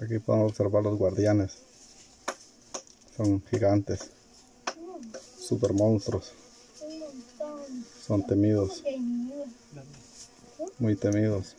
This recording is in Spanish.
Aquí podemos observar los guardianes. Son gigantes. Super monstruos. Son temidos. Muy temidos.